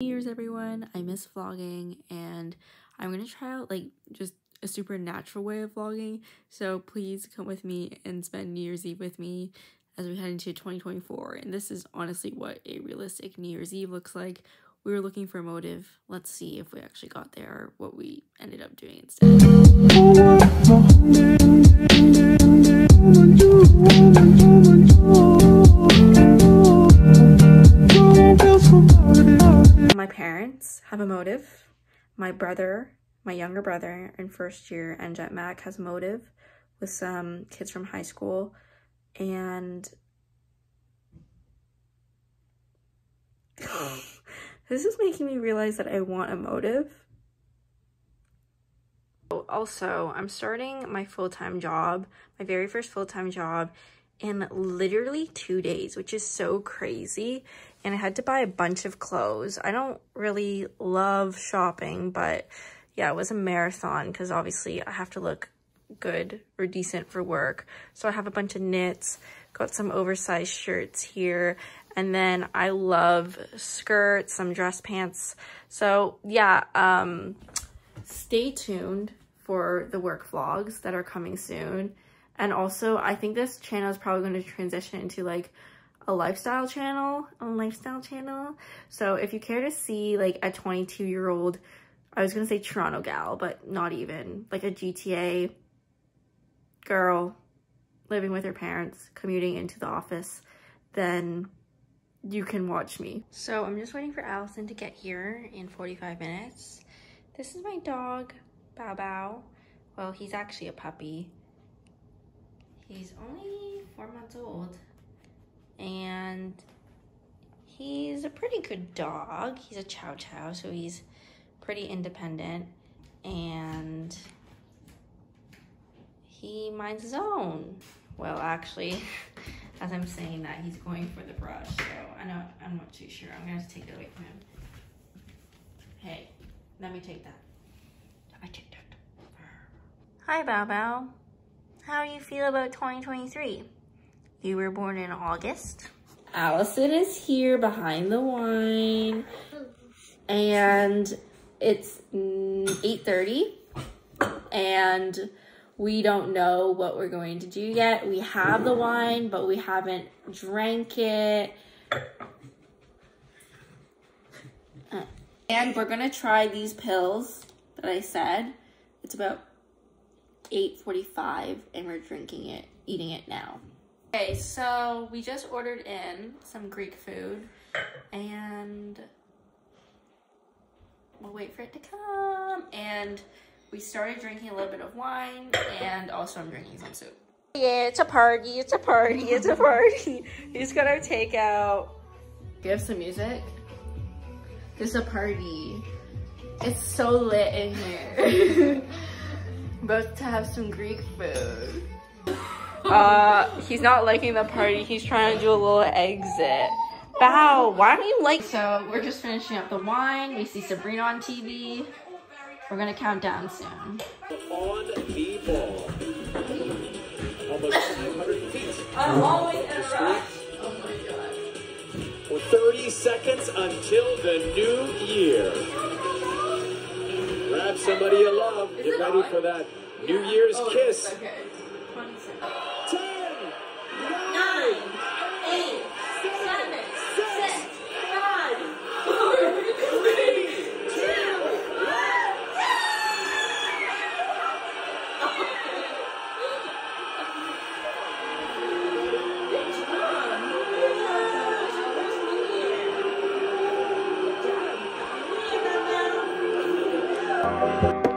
New Year's everyone. I miss vlogging and I'm gonna try out like just a super natural way of vlogging. So please come with me and spend New Year's Eve with me as we head into 2024. And this is honestly what a realistic New Year's Eve looks like. We were looking for a motive. Let's see if we actually got there or what we ended up doing instead. Have a motive. My brother, my younger brother in first year, and Jet Mac has motive with some kids from high school. And this is making me realize that I want a motive. Also, I'm starting my full-time job, my very first full-time job in literally two days, which is so crazy. And I had to buy a bunch of clothes. I don't really love shopping, but yeah, it was a marathon because obviously I have to look good or decent for work. So I have a bunch of knits, got some oversized shirts here, and then I love skirts, some dress pants. So yeah, um, stay tuned for the work vlogs that are coming soon. And also, I think this channel is probably going to transition into like a lifestyle channel, a lifestyle channel. So if you care to see like a 22 year old, I was going to say Toronto gal, but not even, like a GTA girl living with her parents, commuting into the office, then you can watch me. So I'm just waiting for Allison to get here in 45 minutes. This is my dog, Bao Bao. Well, he's actually a puppy. He's only four months old and he's a pretty good dog. He's a chow chow, so he's pretty independent and he minds his own. Well, actually, as I'm saying that, he's going for the brush, so I know I'm not too sure. I'm gonna take it away from him. Hey, let me take that. Take that. Hi, Bao Bao. How do you feel about 2023? You were born in August. Allison is here behind the wine. And it's mm, 8.30. And we don't know what we're going to do yet. We have the wine, but we haven't drank it. Uh, and we're gonna try these pills that I said. It's about 8.45 and we're drinking it, eating it now. Okay, so we just ordered in some Greek food and we'll wait for it to come. And we started drinking a little bit of wine and also I'm drinking some soup. Yeah, it's a party, it's a party, it's a party. He's got our takeout. Give some music. It's a party. It's so lit in here. about to have some Greek food. Uh, he's not liking the party. He's trying to do a little exit. Bao, why don't you like- So we're just finishing up the wine. We see Sabrina on TV. We're gonna count down soon. On the ball. Almost 500 feet. I'm always in a rush. With 30 seconds until the new year. Grab somebody you love. Get ready for that New Year's kiss. Bye.